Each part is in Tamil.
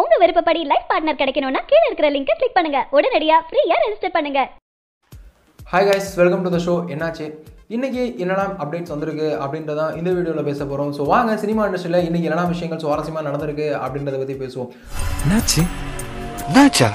உங்க விருப்பப்படி லைஃப் பார்ட்னர் கிடைக்கணும்னா கீழ இருக்கிற லிங்கை கிளிக் பண்ணுங்க. உடனடியா ஃப்ரீயா ரெஜிஸ்டர் பண்ணுங்க. Hi guys welcome to the show என்னாச்சு? இன்னைக்கு என்னெல்லாம் அப்டேட்ஸ் வந்திருக்கு அப்படின்றதான் இந்த வீடியோவில் பேச போகிறோம் ஸோ வாங்க சினிமா இண்டஸ்ட்ரியில் இன்னைக்கு என்னெல்லாம் விஷயங்கள் சுவாரஸ்யமாக நடந்திருக்கு அப்படின்றத பற்றி பேசுவோம். என்னாச்சு? என்னாச்சா?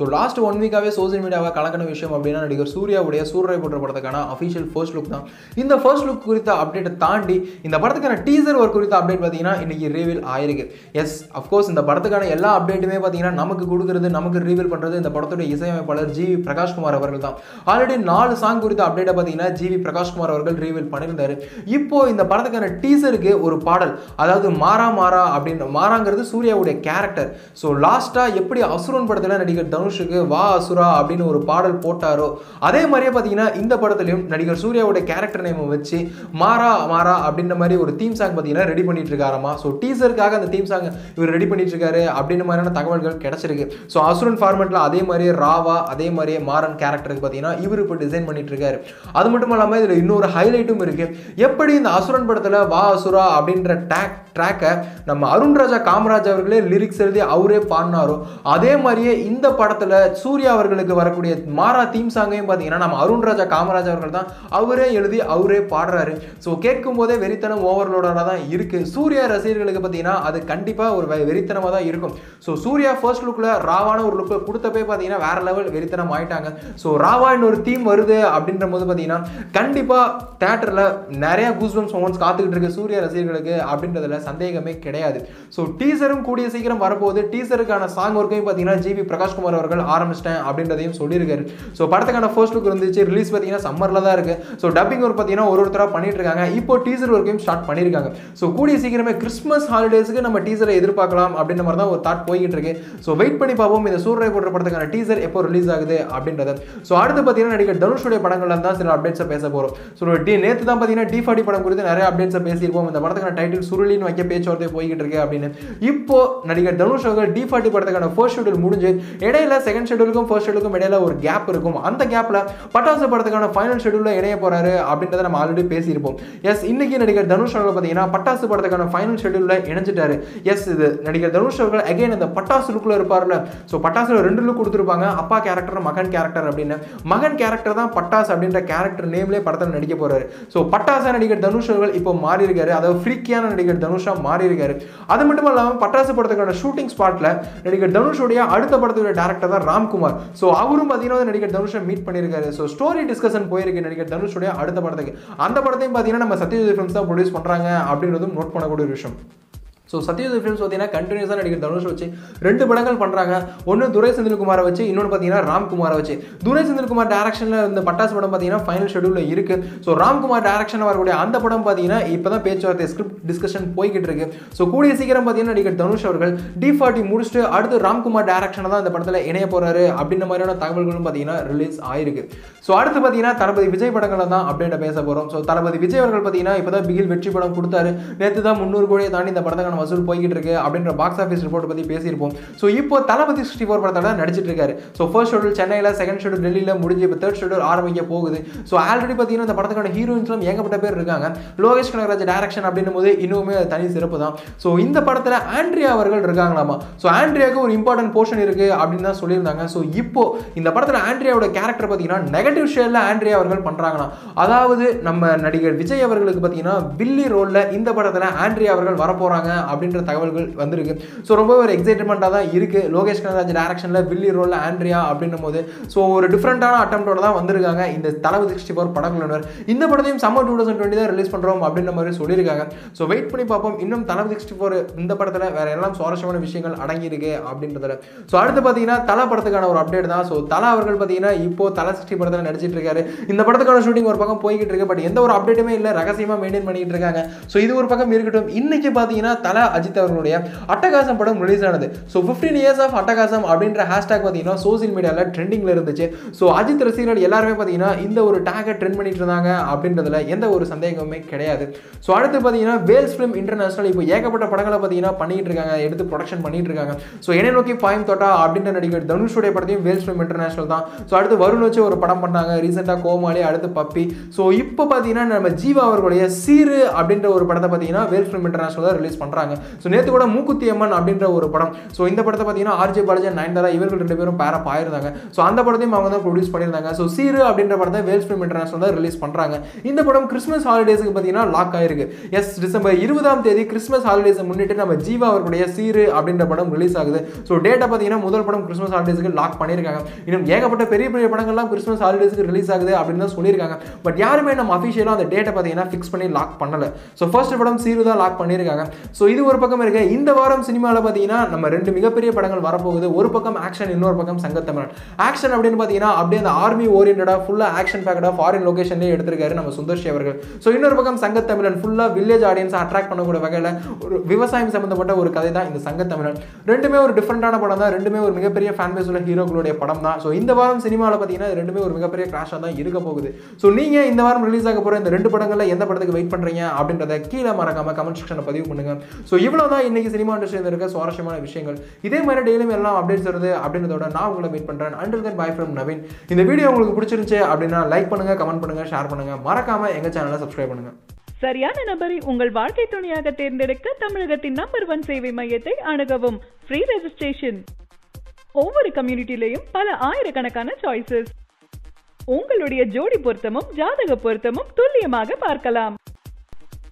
ஸோ லாஸ்ட் ஒன் வீக்காகவே சோசியல் மீடியாவை கலக்கின விஷயம் அப்படின்னா நடிகர் சூர்யாவுடைய சூரிய போன்ற படத்துக்கான அஃபிஷியல் ஃபர்ஸ்ட் லுக் தான். இந்த ஃபர்ஸ்ட் லுக் குறித்த அப்டேட்டை தாண்டி இந்த படத்துக்கான டீசர் ஒர்க் குறித்த அப்டேட் பார்த்தீங்கன்னா இன்னைக்கு ரீவில் ஆயிருக்கு. எஸ் அஃப்கோர்ஸ் இந்த படத்துக்கான எல்லா அப்டேட்டுமே பார்த்தீங்கன்னா நமக்கு கொடுக்குறது நமக்கு ரீவில் பண்ணுறது இந்த படத்துடைய இசையமைப்பாளர் ஜி வி பிரகாஷ்குமார் அவர்கள் தான். ஆல்ரெடி நாலு சாங் குறித்த அப்டேட்டை பார்த்தீங்கன்னா ஜி வி பிரகாஷ்குமார் அவர்கள் ரிவீல் பண்ணியிருந்தார். இப்போ இந்த படத்துக்கான டீசருக்கு ஒரு பாடல் அதாவது மாறா மாறா அப்படின்னு மாறாங்கிறது சூர்யாவுடைய கேரக்டர் ஸோ லாஸ்ட்டாக எப்படி அசுரன் படத்தில் நடிகர் தனுஷுக்கு வா அசுரா அப்படின்னு ஒரு பாடல் போட்டாரோ அதே மாதிரியே பார்த்தீங்கன்னா இந்த படத்துலையும் நடிகர் சூர்யாவுடைய கேரக்டர் நேமை வச்சு மாறா மாறா அப்படின்ற மாதிரி ஒரு தீம் சாங் பார்த்தீங்கன்னா ரெடி பண்ணிட்டு இருக்காராமா ஸோ டீசருக்காக அந்த தீம் சாங் இவர் ரெடி பண்ணிட்டு இருக்காரு அப்படின்ற மாதிரியான தகவல்கள் கிடைச்சிருக்கு. ஸோ அசுரன் ஃபார்மெட்டில் அதே மாதிரியே ராவா அதே மாதிரியே மாறன் கேரக்டருக்கு பார்த்தீங்கன்னா இவர் இப்போ டிசைன் பண்ணிட்டு இருக்காரு அது மட்டும் இல்லாமல் இதில் இன்னொரு ஹைலைட்டும் இருக்கு. எப்படி இந்த அசுரன் படத்தில் வா அசுரா அப்படின்ற டேக் ட்ராக்கை நம்ம அருண் ராஜா காமராஜ் அவர்களே லிரிக்ஸ் எழுதி அவரே பாடினாரோ அதே மாதிரியே இந்த படத்தில் சூர்யா அவர்களுக்கு வரக்கூடிய மாறா தீம் சாங்கையும் பார்த்தீங்கன்னா நம்ம அருண் ராஜா காமராஜ் அவர்கள் தான் அவரே எழுதி அவரே பாடுறாரு. ஸோ கேட்கும் போதே வெறித்தனம் ஓவர்லோடாக தான் இருக்குது சூர்யா ரசிகர்களுக்கு பார்த்தீங்கன்னா அது கண்டிப்பாக ஒரு வெ- வெறித்தனமாக தான் இருக்கும். ஸோ சூர்யா ஃபர்ஸ்ட் லுக்கில் ராவான ஒரு லுக்கை கொடுத்தப்பே பார்த்தீங்கன்னா வேற லெவல் வெறித்தனம் ஆயிட்டாங்க. ஸோ ராவான்னு ஒரு தீம் வருது அப்படின்ற போது பார்த்தீங்கன்னா கண்டிப்பாக தேட்டரில் நிறைய கூஸ்பம்ஸ் மோமெண்ட்ஸ் காத்துக்கிட்டு இருக்கு சூர்யா ரசிகர்களுக்கு அப்படின்றதுல. சந்தேகமே கிடையாது. ஸோ டீசரும் கூடிய சீக்கிரம் வரப்போகுது. டீசருக்கான சாங் ஒர்க்கையும் பார்த்தீங்கன்னா ஜிவி பிரகாஷ்குமார் அவர்கள் ஆரம்பிச்சிட்டேன் அப்படின்றதையும் சொல்லியிருக்காரு. ஸோ படத்துக்கான ஃபர்ஸ்ட் லுக் இருந்துச்சு. ரிலீஸ் பார்த்தீங்கன்னா சம்மரில் தான் இருக்கு. ஸோ டப்பிங் ஒர்க் பார்த்தீங்கன்னா ஒரு ஒருத்தராக பண்ணிட்டு இருக்காங்க இப்போ டீசர் ஒர்க்கையும் ஸ்டார்ட் பண்ணியிருக்காங்க. ஸோ கூடிய சீக்கிரமே கிறிஸ்மஸ் ஹாலிடேஸ்க்கு நம்ம டீசரை எதிர்பார்க்கலாம் அப்படின்ற மாதிரி தான் ஒரு தாட் போய்கிட்டு இருக்கு ஸோ வெயிட் பண்ணி பார்ப்போம். இந்த சூரிய போடுற படத்துக்கான டீசர் எப்போ ரிலீஸ் ஆகுது அப்படின்றத. ஸோ அடுத்து பார்த்தீங்கன்னா நடிகர் தனுஷுடைய படங்கள்ல தான் சில அப்டேட்ஸை பேச போகிறோம் ஸோ டி நேற்று தான் பார்த்தீங்கன்னா டி ஃபார்ட்டி படம் குறித்து நிறைய அப்டேட்ஸை பேசியிருப்போம். இந்த படத்துக்கான டைட்டில் சுருளின்னு வைக்க பேச்சுவார்த்தை போய்கிட்டு இருக்கு அப்படின்னு. இப்போ நடிகர் தனுஷ் அவர்கள் டி ஃபார்ட்டி படத்துக்கான ஃபர்ஸ்ட் ஷெடியூல் முடிஞ்சு இடையில செகண்ட் ஷெடியூலுக்கும் ஃபர்ஸ்ட் ஷெடியூலுக்கும் இடையில ஒரு கேப் இருக்கும். அந்த கேப்ல பட்டாசு படத்துக்கான ஃபைனல் ஷெடியூல்ல இணைய போறாரு அப்படின்றத நம்ம ஆல்ரெடி பேசியிருப்போம். எஸ் இன்னைக்கு நடிகர் தனுஷ் அவர்கள் பார்த்தீங்கன்னா பட்டாசு படத்துக்கான ஃபைனல் ஷெடியூல்ல இணைஞ்சிட்டாரு. எஸ் இது நடிகர் தனுஷ் அவர்கள் அகைன் அந்த பட்டாசு லுக்ல இருப்பார்ல. ஸோ பட்டாசுல ரெண்டு லுக் கொடுத்துருப்பாங்க. அப்பா கேரக்டர் மகன் கேரக்டர் அப்படின்னு. மகன் கேரக்டர் தான் பட்டாஸ் அப்படின்ற கேரக்டர் நேம்லேயே படத்தில் நடிக்க போறாரு. ஸோ பட்டாசா நடிகர் தனுஷ் அவர்கள் இப்போ மாறி இருக்காரு அதாவது ஃப்ரீக்கியான நடிகர் தனுஷ் மாறி இருக்காரு. அது மட்டும் இல்லாமல் பட்டாசு படத்துக்கான ஷூட்டிங் ஸ்பாட்ல நடிகர் தனுஷுடைய அடுத்த படத்துடைய டேரக்டர் தான் ராம்குமார். ஸோ அவரும் பார்த்தீங்கன்னா நடிகர் தனுஷை மீட் பண்ணியிருக்காரு ஸோ ஸ்டோரி டிஸ்கஷன் போயிருக்கு நடிகர் தனுஷுடைய அடுத்த படத்துக்கு. அந்த படத்தையும் பார்த்தீங்கன்னா நம்ம சத்யஜித் ஃபிலிம்ஸ் தான் ப்ரொடியூஸ் பண்றாங்க அப்படின்றதும் நோட் பண்ணக்கூடிய ஒரு விஷயம். ஸோ சத்யஜித் ஃபிலிம்ஸ் பார்த்தீங்கன்னா கண்டினியூஸாக நடிகர் தனுஷ் வச்சு ரெண்டு படங்கள் பண்ணுறாங்க ஒன்று துரை செந்தில்குமாரை வச்சு இன்னொன்று பார்த்தீங்கன்னா ராம்குமாரை வச்சு. துரை செந்தில்குமார் டேரக்ஷனில் இந்த பட்டாசு படம் பார்த்தீங்கன்னா ஃபைனல் ஷெடியூலில் இருக்குது ஸோ ராம்குமார் டேரக்ஷனில் வரக்கூடிய அந்த படம் பார்த்தீங்கன்னா இப்போ தான் பேச்சுவார்த்தை ஸ்கிரிப்ட் டிஸ்கஷன் போய்கிட்டு இருக்கு. ஸோ கூடிய சீக்கிரம் பார்த்தீங்கன்னா நடிகர் தனுஷ் அவர்கள் டி ஃபார்ட்டி முடிச்சுட்டு அடுத்து ராம்குமார் டேரக்ஷனை தான் இந்த படத்தில் இணைய போகிறாரு அப்படின்ற மாதிரியான தகவல்களும் பார்த்தீங்கன்னா ரிலீஸ் ஆயிருக்கு. ஸோ அடுத்து பார்த்தீங்கன்னா தளபதி விஜய் படங்களை தான் அப்டேட்டை பேச போகிறோம் ஸோ தளபதி விஜய் அவர்கள் பார்த்தீங்கன்னா இப்போ தான் பிகில் வெற்றி படம் கொடுத்தாரு. நேற்று தான் முந்நூறு கோடியை தாண்டி இந்த படத்துக்கான வசூல் போய்கிட்டு இருக்கு அப்படின்ற பாக்ஸ் ஆஃபீஸ் ரிப்போர்ட் பற்றி பேசியிருப்போம். ஸோ இப்போ தளபதி சிக்ஸ்டி ஃபோர் படத்தில் நடிச்சிட்டு இருக்காரு. ஸோ ஃபர்ஸ்ட் ஷெடியூல் சென்னையில் செகண்ட் ஷெடியூல் டெல்லியில் முடிஞ்சு இப்போ தேர்ட் ஷெடியூல் ஆரம்பிக்க போகுது. ஸோ ஆல்ரெடி பார்த்தீங்கன்னா இந்த படத்துக்கான ஹீரோயின்ஸ்லாம் ஏகப்பட்ட பேர் இருக்காங்க. லோகேஷ் கனகராஜ் டேரக்ஷன் அப்படின்னும் போது இன்னுமே அது தனி சிறப்பு தான். ஸோ இந்த படத்தில் ஆண்ட்ரியா அவர்கள் இருக்காங்களாமா? ஸோ ஆண்ட்ரியாவுக்கு ஒரு இம்பார்ட்டன்ட் போர்ஷன் இருக்குது அப்படின்னு தான் சொல்லியிருந்தாங்க. ஸோ இப்போ இந்த படத்தில் ஆண்ட்ரியாவோட கேரக்டர் பார்த்தீங்கன்னா நெகட்டிவ் ஷேரில் ஆண்ட்ரியா அவர்கள் பண்ணுறாங்களாம் அதாவது நம்ம நடிகர் விஜய் அவர்களுக்கு பார்த்தீங்கன்னா வில்லி ரோலில் இந்த படத்தில் ஆண்ட்ரியா அவர்கள் வரப்போகிறாங்க அப்படின்ற தகவல்கள் வந்திருக்கு. ஸோ ரொம்ப ஒரு எக்ஸைட்மெண்ட்டாக தான் இருக்குது லோகேஷ் கனராஜ் டேரக்ஷனில் வில்லி ரோலில் ஆண்ட்ரியா அப்படின்னும் போது ஸோ ஒரு டிஃப்ரெண்ட்டான அட்டம்ப்டோட தான் வந்திருக்காங்க. இந்த தளபதி சிக்ஸ்டி ஃபோர் படங்களுடன் இந்த படத்தையும் சம்மர் டூ தௌசண்ட் டுவெண்ட்டி தான் ரிலீஸ் பண்ணுறோம் அப்படின்ற மாதிரி சொல்லியிருக்காங்க. ஸோ வெயிட் பண்ணி பார்ப்போம். இன்னும் தளபதி சிக்ஸ்டி ஃபோர் இந்த படத்தில் வேறு எல்லாம் சுவாரஸ்யமான விஷயங்கள் அடங்கியிருக்கு அப்படின்றதுல. ஸோ அடுத்து பார்த்தீங்கன்னா தலை படத்துக்கான ஒரு அப்டேட் தான். ஸோ தலா அவர்கள் பார்த்தீங்கன்னா இப்போ தலை சிக்ஸ்டி படத்தில் நடிச்சிட்டு இருக்காரு. இந்த படத்துக்கான ஷூட்டிங் ஒரு பக்கம் போய்கிட்டு இருக்கு. பட் எந்த ஒரு அப்டேட்டுமே இல்லை. ரகசியமாக மெயின்டைன் பண்ணிட்டு இருக்காங்க. ஸோ இது ஒரு பக்கம் இருக்கட்டும். இன்னைக்கு பார்த்தீங்கன்னா தலை அஜித் அவர்களுடைய அட்டகாசம் படம் ரிலீஸ் ஆனது. ஸோ ஃபிஃப்டீன் இயர்ஸ் ஆஃப் அட்டகாசம் அப்படின்ற ஹேஷ்டாக் பார்த்தீங்கன்னா சோசியல் மீடியாவில் ட்ரெண்டிங்கில் இருந்துச்சு. ஸோ அஜித் ரசிகர்கள் எல்லாருமே பார்த்தீங்கன்னா இந்த ஒரு டேகை ட்ரெண்ட் பண்ணிட்டு இருந்தாங்க அப்படின்றதுல எந்த ஒரு சந்தேகமுமே கிடையாது. ஸோ அடுத்து பார்த்தீங்கன்னா வேல்ஸ் ஃபிலிம் இன்டர்நேஷனல் இப்போ ஏகப்பட்ட படங்களை பார்த்தீங்கன்னா பண்ணிட்டு இருக்காங்க. எடுத்து ப்ரொடக்ஷன் பண்ணிட்டு இருக்காங்க. ஸோ என்னை நோக்கி பாயம் தொட்டா அப்படின்ற நடிகர் தனுஷுடைய படத்தையும் வேல்ஸ் ஃபிலிம் இன்டர்நேஷனல் தான். ஸோ அடுத்து வருண் வச்சு ஒரு படம் பண்ணாங்க. ரீசெண்டாக கோமாளி அடுத்து பப்பி. ஸோ இப்போ பார்த்தீங்கன்னா நம்ம ஜீவா அவர்களுடைய சீரு அப்படின்ற ஒரு படத்தை பார்த்தீங்கன்னா வேல்ஸ் ஃபிலிம் இன்டர்நேஷனல் தான் ரிலீஸ் பண்ணுறாங்க பண்ணுறாங்க ஸோ நேற்று கூட மூக்குத்தி அம்மன் அப்படின்ற ஒரு படம். ஸோ இந்த படத்தை பார்த்தீங்கன்னா ஆர்ஜே பாலாஜி நயன்தாரா இவர்கள் ரெண்டு பேரும் பேரப் ஆயிருந்தாங்க ஸோ அந்த படத்தையும் அவங்க தான் ப்ரொடியூஸ் பண்ணியிருந்தாங்க. ஸோ சீரு அப்படின்ற படத்தை வேல்ஸ் ஃபிலிம் இன்டர்நேஷனல் தான் ரிலீஸ் பண்ணுறாங்க இந்த படம் கிறிஸ்மஸ் ஹாலிடேஸுக்கு பார்த்தீங்கன்னா லாக் ஆயிருக்கு. எஸ் டிசம்பர் இருபதாம் தேதி கிறிஸ்மஸ் ஹாலிடேஸை முன்னிட்டு நம்ம ஜீவா அவர்களுடைய சீரு அப்படின்ற படம் ரிலீஸ் ஆகுது. ஸோ டேட்டா பார்த்தீங்கன்னா முதல் படம் கிறிஸ்மஸ் ஹாலிடேஸுக்கு லாக் பண்ணியிருக்காங்க. இன்னும் ஏகப்பட்ட பெரிய பெரிய படங்கள்லாம் கிறிஸ்மஸ் ஹாலிடேஸுக்கு ரிலீஸ் ஆகுது அப்படின்னு தான் சொல்லியிருக்காங்க. பட் யாருமே நம்ம அஃபிஷியலாக அந்த டேட்டை பார்த்தீங்கன்னா ஃபிக்ஸ் பண்ணி லாக் பண்ணல. ஸோ ஃபர்ஸ்ட் படம் சீரு தான் லாக் பண்ணியிருக்காங்க. ஸோ இது ஒரு பக்கம் இருக்கு. இந்த வாரம் சினிமாவில் பார்த்தீங்கன்னா நம்ம ரெண்டு மிகப்பெரிய படங்கள் வரப்போகுது. ஒரு பக்கம் ஆக்ஷன் இன்னொரு பக்கம் சங்கத்தமிழன். ஆக்ஷன் அப்படின்னு பார்த்தீங்கன்னா அப்படியே அந்த ஆர்மி ஓரியன்டாக ஃபுல்லாக ஆக்ஷன் பேக்கடாக ஃபாரின் லொகேஷன்லேயே எடுத்திருக்காரு நம்ம சுந்தர்ஷி அவர்கள். ஸோ இன்னொரு பக்கம் சங்கத்தமிழன் ஃபுல்லாக வில்லேஜ் ஆடியன்ஸ் அட்ராக்ட் பண்ணக்கூடிய வகையில் ஒரு விவசாயம் சம்மந்தப்பட்ட ஒரு கதை தான் இந்த சங்கத்தமிழன். ரெண்டுமே ஒரு டிஃப்ரெண்டான படம் தான். ரெண்டுமே ஒரு மிகப்பெரிய ஃபேன் பேஸ் உள்ள ஹீரோக்களுடைய படம் தான். ஸோ இந்த வாரம் சினிமாவில் பார்த்தீங்கன்னா ரெண்டுமே ஒரு மிகப்பெரிய கிராஷாக தான் இருக்க போகுது. ஸோ நீங்கள் இந்த வாரம் ரிலீஸ் ஆக போகிற இந்த ரெண்டு படங்களில் எந்த படத்துக்கு வெயிட் பண்ணுறீங்க அப்படின்றத கீழே மறக்காமல் கமெண்ட் செக்ஷனை பதிவு பண்ணுங்க. ஸோ இவ்வளோ தான் இன்னைக்கு சினிமா இண்டஸ்ட்ரியில் இருக்க சுவாரஸ்யமான விஷயங்கள். இதே மாதிரி டெய்லியும் எல்லாம் அப்டேட்ஸ் வருது அப்படின்றதோட நான் உங்களை மீட் பண்ணுறேன் until then bye from Naveen இந்த வீடியோ உங்களுக்கு பிடிச்சிருந்துச்சு அப்படின்னா லைக் பண்ணுங்க கமெண்ட் பண்ணுங்க ஷேர் பண்ணுங்க. மறக்காம எங்க சேனலை சப்ஸ்கிரைப் பண்ணுங்க. சரியான நபரை உங்கள் வாழ்க்கை துணையாக தேர்ந்தெடுக்க தமிழகத்தின் நம்பர் ஒன் சேவை மையத்தை அணுகவும். ஃப்ரீ ரெஜிஸ்ட்ரேஷன் ஒவ்வொரு கம்யூனிட்டிலையும் பல ஆயிரக்கணக்கான சாய்ஸஸ் உங்களுடைய ஜோடி பொருத்தமும் ஜாதக பொருத்தமும் துல்லியமாக பார்க்கலாம்.